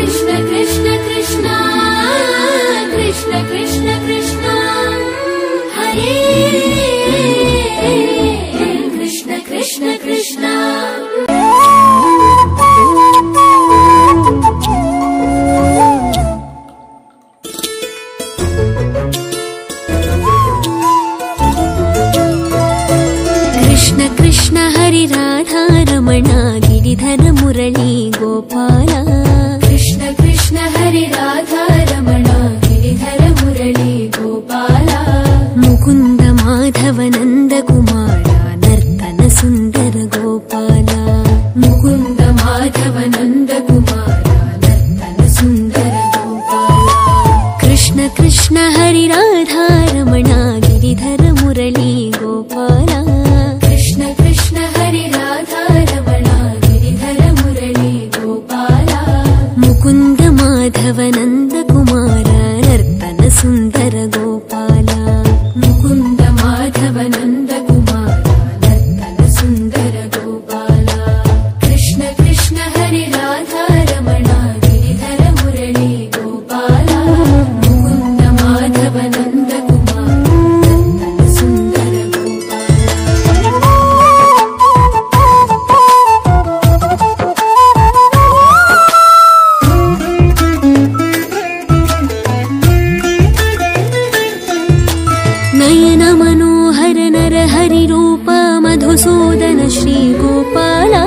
कृष्ण कृष्ण कृष्ण कृष्ण कृष्ण कृष्ण हरे कृष्ण कृष्ण कृष्ण कृष्ण कृष्ण हरि राधा रमणा गिरिधर मुरली गोपाला मुकुन्द माधव नयन मनोहर नर हरि रूप मधुसूदन श्री गोपाला।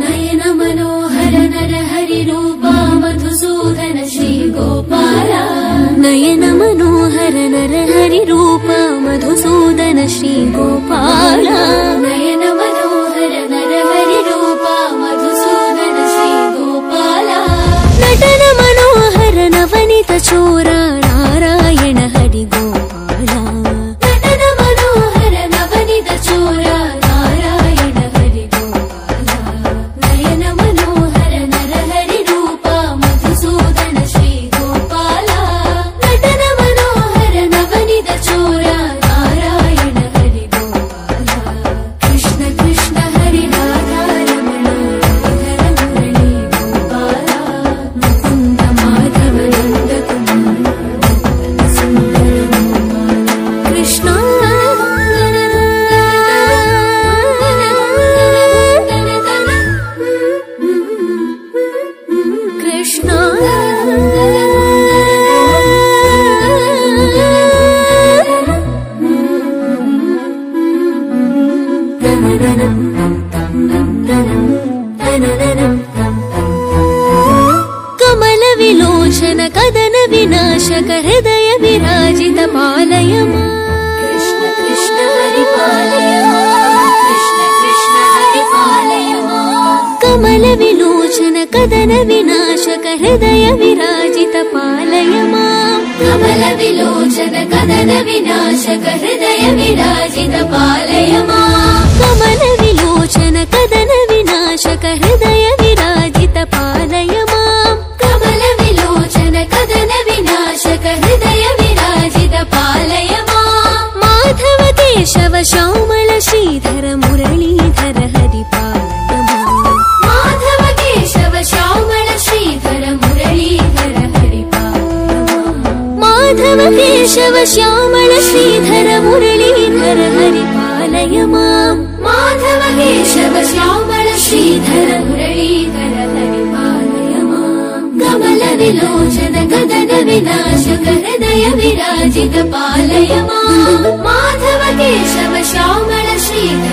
नयन मनोहर नर हरि रूप मधुसूदन श्री गोपाला। नयन मनोहर नर हरि रूप मधुसूदन श्री गोपाला। नयन मनोहर नर हरि रूप मधुसूदन श्री गोपाला। नटन मनोहर नवनित चोर विनाशक हृदय विराजित पालय मा। कृष्ण कृष्ण हरि पालय कृष्ण कृष्ण हरि पालय कमल विलोचन कदन विनाशक हृदय विराजित पालय मा। कमल विलोचन कदन विनाशक हृदय विराजित श्यामल श्रीधर मुरलीधर हरि माधव केशव श्यामल श्रीधर मुरलीधर हरि पालय माम् माधव केशव श्यामल श्रीधर मुरलीधर हरि पालय माम् माधव केशव श्यामल श्रीधर मुरलीधर हरि पालय माम् कमल विलोचन गदन विनाशक हृदय विराजित पालय माम् माधव वशासि